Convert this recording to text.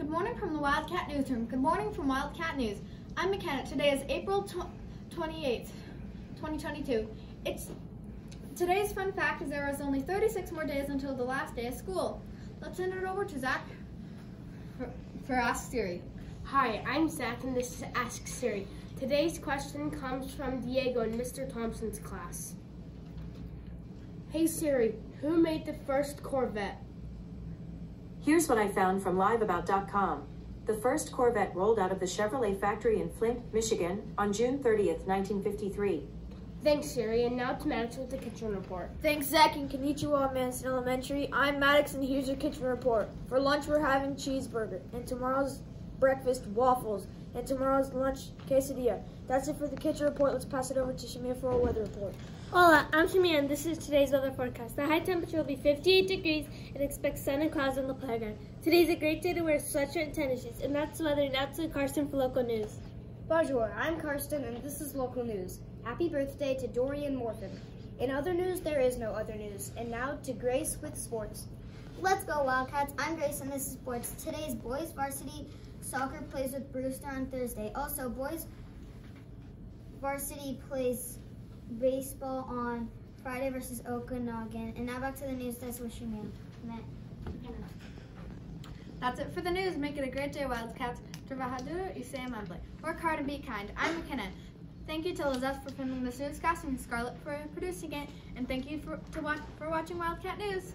Good morning from the Wildcat Newsroom. Good morning from Wildcat News. I'm McKenna. Today is April tw- 28th, 2022. It's today's fun fact is there is only 36 more days until the last day of school. Let's send it over to Zach for, for Ask Siri. Hi, I'm Zach and this is Ask Siri. Today's question comes from Diego in Mr. Thompson's class. Hey Siri, who made the first Corvette? Here's what I found from liveabout.com. The first Corvette rolled out of the Chevrolet factory in Flint, Michigan on June 30th, 1953. Thanks Siri, and now to Maddox with the kitchen report. Thanks, Zach, and Konnichiwa, Manson Elementary. I'm Maddox, and here's your kitchen report. For lunch, we're having cheeseburger, and tomorrow's breakfast, waffles, and tomorrow's lunch, quesadilla. That's it for the kitchen report. Let's pass it over to Shamir for a weather report. Hola, I'm Shamir, and this is today's weather forecast. The high temperature will be 58 degrees and expect sun and clouds on the playground. Today's a great day to wear a sweatshirt and tennis shoes, and that's the weather. Now to Carson for local news. Bonjour, I'm Karsten and this is local news. Happy birthday to Dorian Morphin. In other news, there is no other news. And now to Grace with sports. Let's go Wildcats. I'm Grace and this is sports. Today's boys varsity soccer plays with Brewster on Thursday. Also, boys varsity plays baseball on Friday versus Okanogan. And now back to the news desk with Shuman. That's it for the news. Make it a great day, Wildcats. Trabajadura y sea amable. Work hard and be kind. I'm McKenna. Thank you to Lizette for filming this newscast and Scarlett for producing it. And thank you for, to watch, for watching Wildcat News.